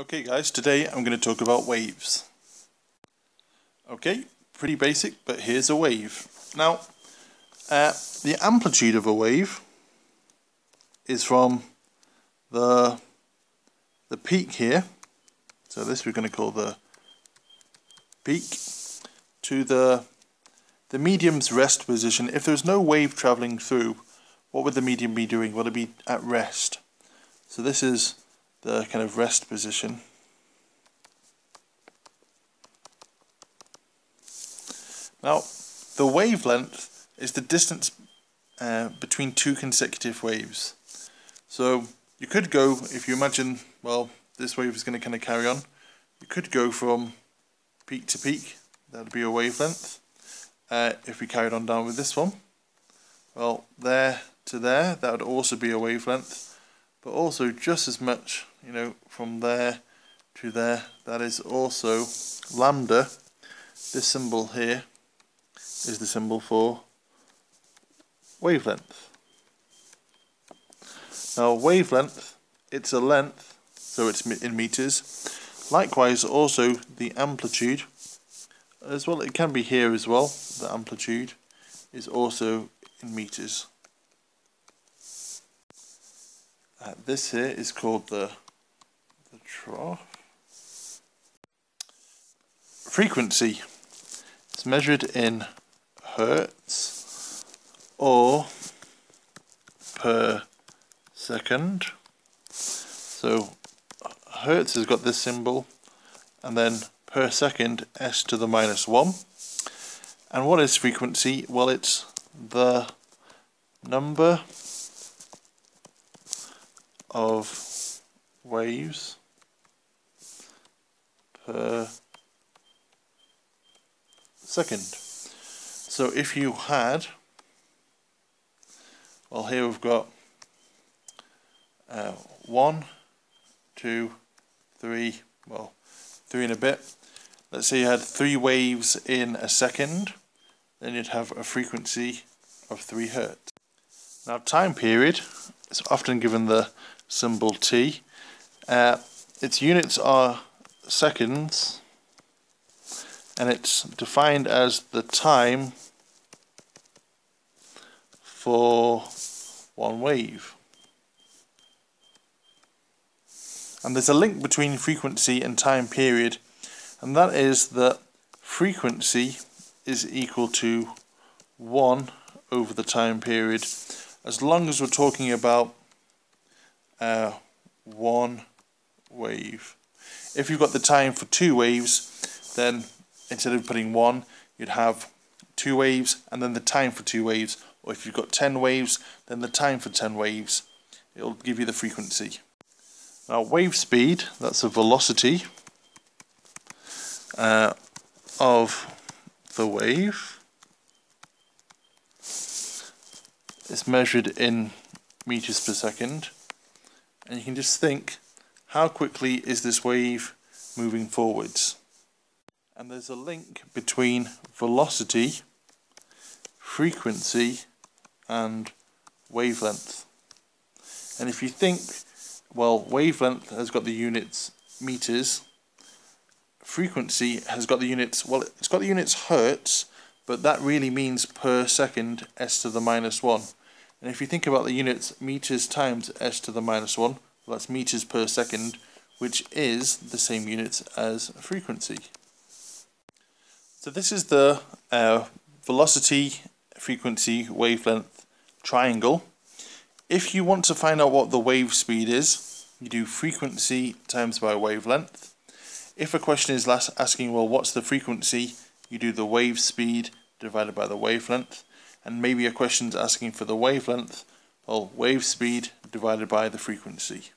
Okay guys, today I'm going to talk about waves. Okay, pretty basic, but here's a wave. Now, uh, the amplitude of a wave is from the, the peak here, so this we're going to call the peak, to the, the medium's rest position. If there's no wave travelling through, what would the medium be doing? Would it be at rest? So this is the kind of rest position. Now, the wavelength is the distance uh, between two consecutive waves. So you could go, if you imagine, well, this wave is going to kind of carry on, you could go from peak to peak, that would be a wavelength. Uh, if we carried on down with this one, well, there to there, that would also be a wavelength but also just as much you know from there to there. That is also lambda. This symbol here is the symbol for wavelength. Now wavelength it's a length so it's in meters. Likewise also the amplitude. As well it can be here as well. The amplitude is also in meters. Uh, this here is called the, the trough. Frequency. It's measured in hertz or per second. So hertz has got this symbol and then per second s to the minus 1. And what is frequency? Well, it's the number of waves per second. So if you had, well here we've got uh, one, two, three, well three in a bit. Let's say you had three waves in a second, then you'd have a frequency of 3 hertz. Now time period is often given the symbol T. Uh, its units are seconds and it's defined as the time for one wave. And there's a link between frequency and time period and that is that frequency is equal to 1 over the time period as long as we're talking about uh. If you've got the time for two waves, then instead of putting one, you'd have two waves and then the time for two waves. Or if you've got 10 waves, then the time for 10 waves. It'll give you the frequency. Now wave speed, that's the velocity uh, of the wave. It's measured in meters per second and you can just think how quickly is this wave moving forwards? And there's a link between velocity frequency and wavelength. And if you think well wavelength has got the units meters frequency has got the units well it's got the units hertz but that really means per second s to the minus 1 and if you think about the units meters times s to the minus 1, well that's meters per second, which is the same unit as frequency. So this is the uh, velocity, frequency, wavelength triangle. If you want to find out what the wave speed is, you do frequency times by wavelength. If a question is asking, well, what's the frequency, you do the wave speed divided by the wavelength and maybe a question's asking for the wavelength, well, wave speed divided by the frequency.